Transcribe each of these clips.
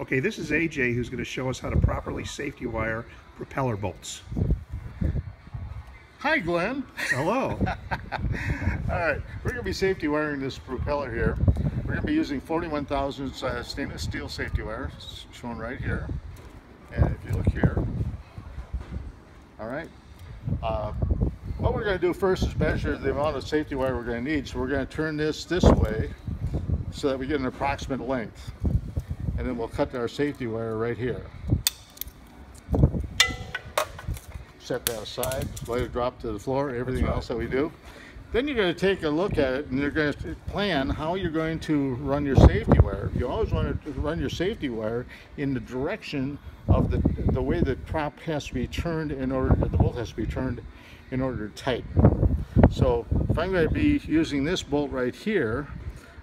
Okay, this is AJ who's going to show us how to properly safety wire propeller bolts. Hi, Glenn. Hello. All right, we're going to be safety wiring this propeller here. We're going to be using 41,000 uh, stainless steel safety wire, shown right here. And if you look here, all right. Uh, what we're going to do first is measure the amount of safety wire we're going to need. So we're going to turn this this way so that we get an approximate length and then we'll cut our safety wire right here. Set that aside, let it drop to the floor, everything right. else that we do. Then you're going to take a look at it and you're going to plan how you're going to run your safety wire. You always want to run your safety wire in the direction of the, the way the prop has to be turned in order, the bolt has to be turned in order to tighten. So if I'm going to be using this bolt right here,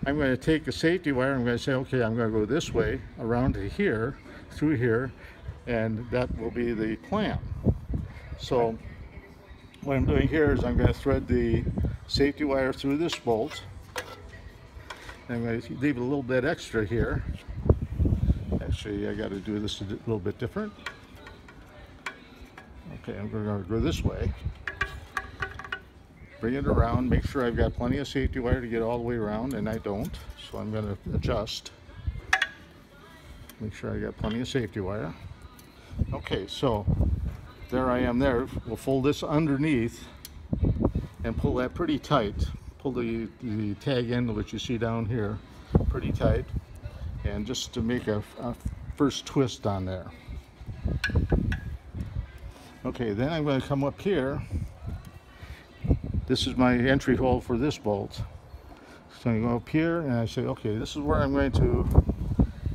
I'm going to take a safety wire, I'm going to say, okay, I'm going to go this way, around to here, through here, and that will be the clamp. So what I'm doing here is I'm going to thread the safety wire through this bolt. I'm going to leave a little bit extra here. Actually, I got to do this a little bit different. Okay, I'm going to go this way bring it around, make sure I've got plenty of safety wire to get all the way around, and I don't, so I'm going to adjust. Make sure I got plenty of safety wire. Okay, so there I am there. We'll fold this underneath and pull that pretty tight. Pull the, the tag end, which you see down here, pretty tight. And just to make a, a first twist on there. Okay, then I'm going to come up here this is my entry hole for this bolt. So I go up here and I say, okay, this is where I'm going to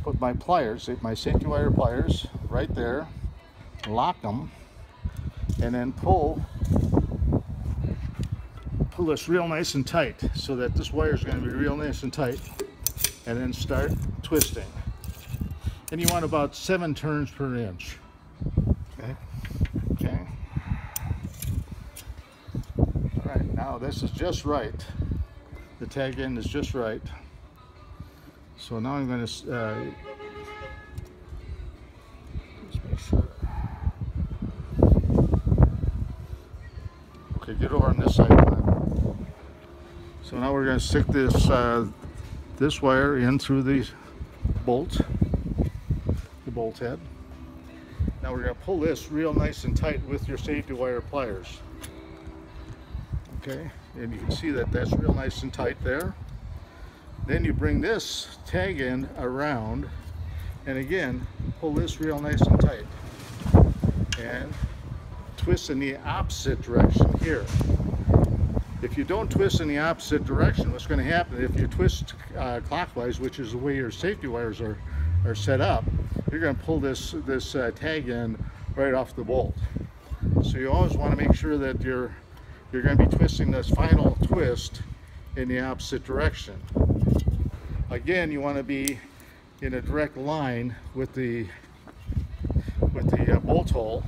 put my pliers, eh, my safety wire pliers, right there, lock them, and then pull, pull this real nice and tight so that this wire is going to be real nice and tight, and then start twisting. And you want about seven turns per inch. Okay. Okay. Now this is just right. The tag end is just right. So now I'm going to uh, make sure. Okay, get over on this side. So now we're going to stick this uh, this wire in through the bolt, the bolt head. Now we're going to pull this real nice and tight with your safety wire pliers okay and you can see that that's real nice and tight there. Then you bring this tag end around and again pull this real nice and tight. And twist in the opposite direction here. If you don't twist in the opposite direction what's going to happen if you twist uh, clockwise which is the way your safety wires are are set up you're going to pull this this uh, tag end right off the bolt. So you always want to make sure that you're you're going to be twisting this final twist in the opposite direction. Again, you want to be in a direct line with the with the uh, bolt hole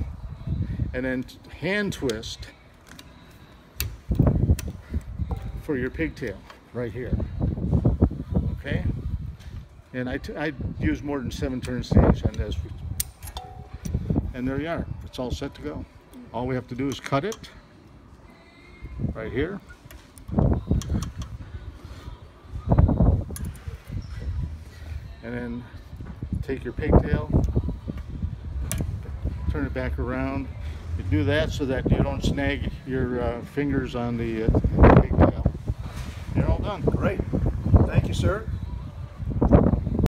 and then hand twist for your pigtail right here. Okay? And I, I use more than seven turns inch on this. And there you are. It's all set to go. All we have to do is cut it right here. And then take your pigtail, turn it back around. You do that so that you don't snag your uh, fingers on the uh, pigtail. You're all done. Great. Thank you, sir.